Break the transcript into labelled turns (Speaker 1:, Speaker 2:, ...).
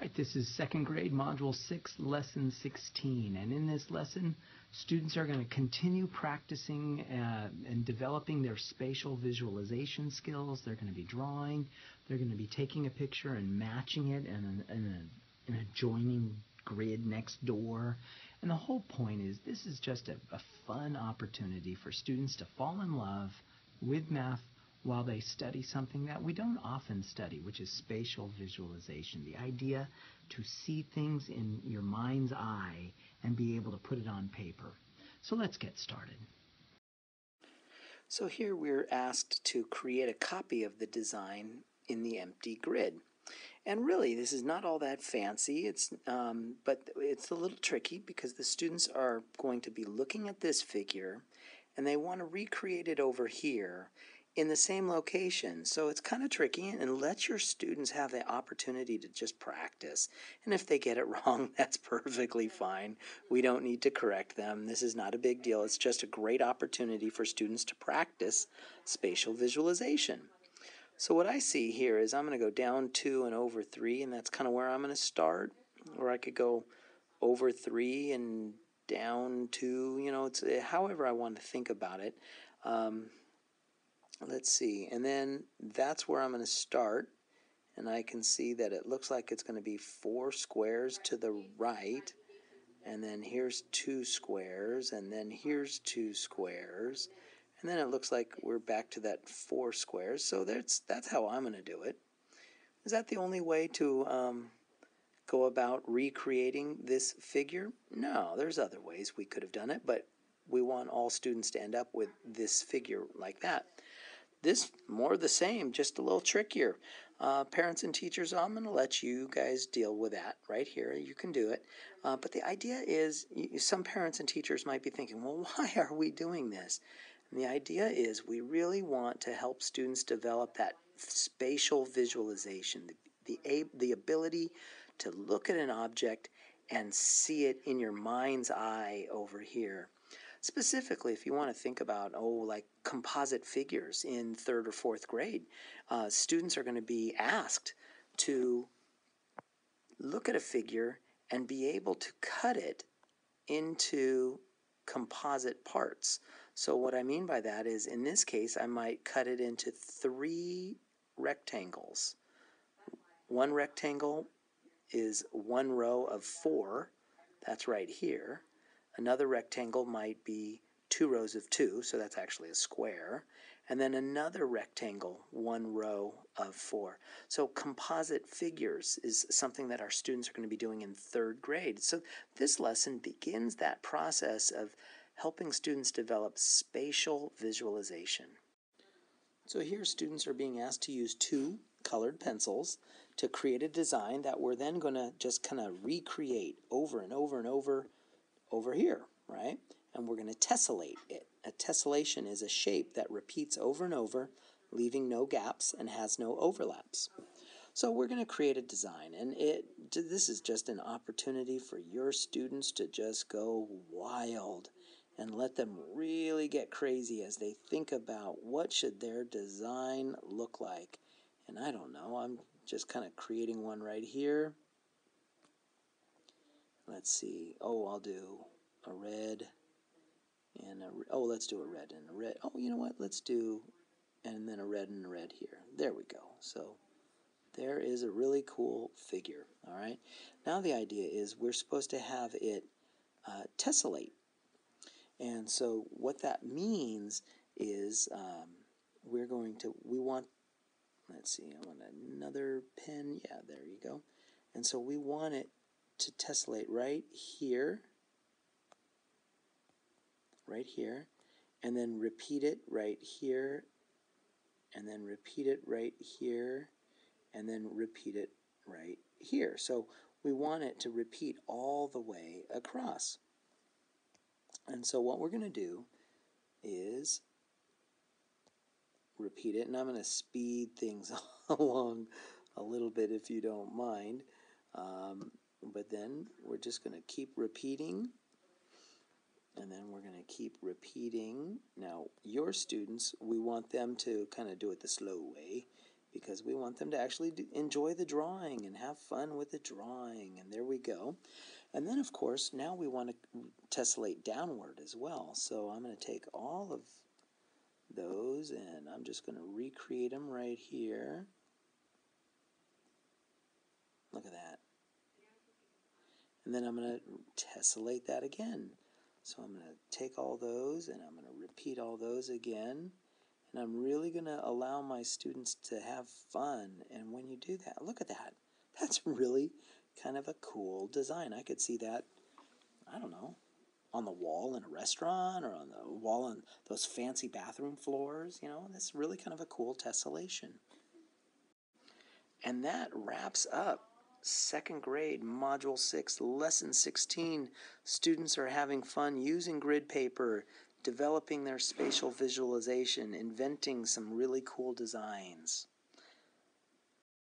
Speaker 1: Right, this is second grade, module 6, lesson 16. And in this lesson, students are going to continue practicing uh, and developing their spatial visualization skills. They're going to be drawing, they're going to be taking a picture and matching it in, a, in, a, in a joining grid next door. And the whole point is this is just a, a fun opportunity for students to fall in love with math while they study something that we don't often study, which is spatial visualization. The idea to see things in your mind's eye and be able to put it on paper. So let's get started.
Speaker 2: So here we're asked to create a copy of the design in the empty grid. And really, this is not all that fancy. It's um, but it's a little tricky because the students are going to be looking at this figure, and they want to recreate it over here in the same location. So it's kind of tricky and let your students have the opportunity to just practice. And if they get it wrong, that's perfectly fine. We don't need to correct them. This is not a big deal. It's just a great opportunity for students to practice spatial visualization. So what I see here is I'm going to go down 2 and over 3 and that's kind of where I'm going to start. Or I could go over 3 and down 2, you know, it's however I want to think about it. Um, let's see, and then that's where I'm going to start. And I can see that it looks like it's going to be four squares to the right. And then here's two squares. And then here's two squares. And then it looks like we're back to that four squares. So that's, that's how I'm going to do it. Is that the only way to um, go about recreating this figure? No, there's other ways we could have done it, but we want all students to end up with this figure like that. This more the same, just a little trickier. Uh, parents and teachers, I'm going to let you guys deal with that right here. You can do it. Uh, but the idea is some parents and teachers might be thinking, well, why are we doing this? And the idea is we really want to help students develop that spatial visualization, the, the, the ability to look at an object and see it in your mind's eye over here. Specifically, if you want to think about, oh, like composite figures in third or fourth grade, uh, students are going to be asked to look at a figure and be able to cut it into composite parts. So, what I mean by that is, in this case, I might cut it into three rectangles. One rectangle is one row of four, that's right here. Another rectangle might be two rows of two, so that's actually a square. And then another rectangle, one row of four. So composite figures is something that our students are going to be doing in third grade. So this lesson begins that process of helping students develop spatial visualization. So here students are being asked to use two colored pencils to create a design that we're then going to just kind of recreate over and over and over over here, right? And we're going to tessellate it. A tessellation is a shape that repeats over and over, leaving no gaps and has no overlaps. So we're going to create a design, and it this is just an opportunity for your students to just go wild and let them really get crazy as they think about what should their design look like. And I don't know, I'm just kind of creating one right here. Let's see. Oh, I'll do a red and a, oh, let's do a red and a red. Oh, you know what? Let's do, and then a red and a red here. There we go. So there is a really cool figure. All right. Now the idea is we're supposed to have it uh, tessellate. And so what that means is um, we're going to, we want, let's see, I want another pen. Yeah, there you go. And so we want it to tessellate right here, right here, and then repeat it right here, and then repeat it right here, and then repeat it right here. So we want it to repeat all the way across. And so what we're going to do is repeat it, and I'm going to speed things along a little bit if you don't mind. Um, but then we're just going to keep repeating. And then we're going to keep repeating. Now, your students, we want them to kind of do it the slow way. because we want them to actually do, enjoy the drawing and have fun with the drawing. And there we go. And then, of course, now we want to tessellate downward as well. So I'm going to take all of those and I'm just going to recreate them right here. Look at that. And then I'm going to tessellate that again. So I'm going to take all those and I'm going to repeat all those again. And I'm really going to allow my students to have fun. And when you do that, look at that. That's really kind of a cool design. I could see that, I don't know, on the wall in a restaurant or on the wall on those fancy bathroom floors. You know, that's really kind of a cool tessellation. And that wraps up second grade, Module 6, Lesson 16. Students are having fun using grid paper, developing their spatial visualization, inventing some really cool designs.